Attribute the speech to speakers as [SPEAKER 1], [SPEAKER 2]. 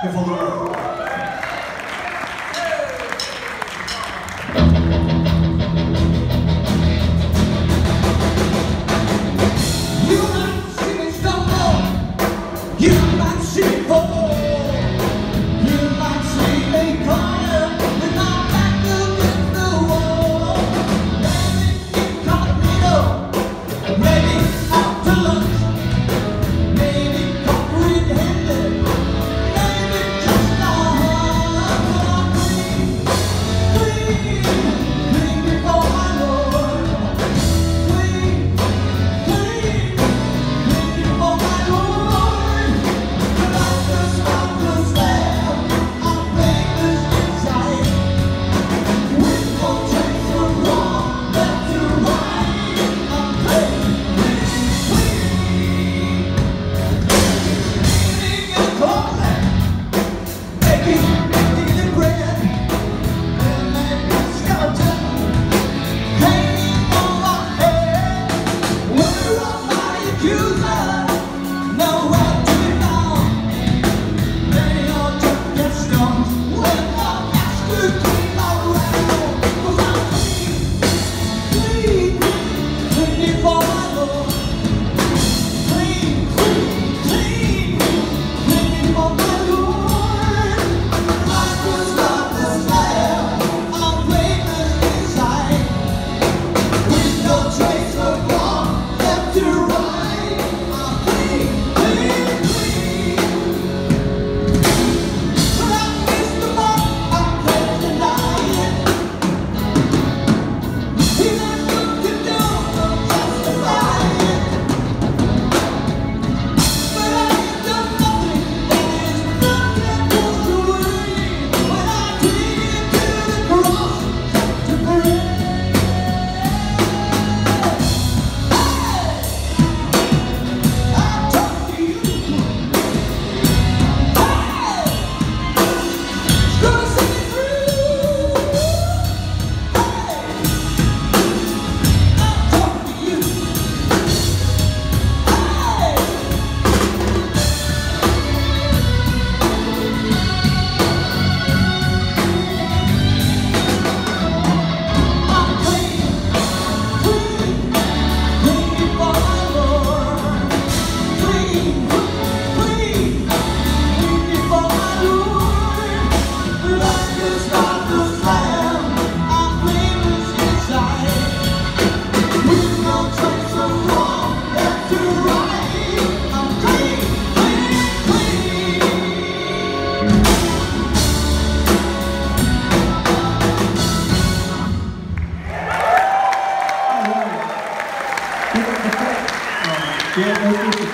[SPEAKER 1] Quem O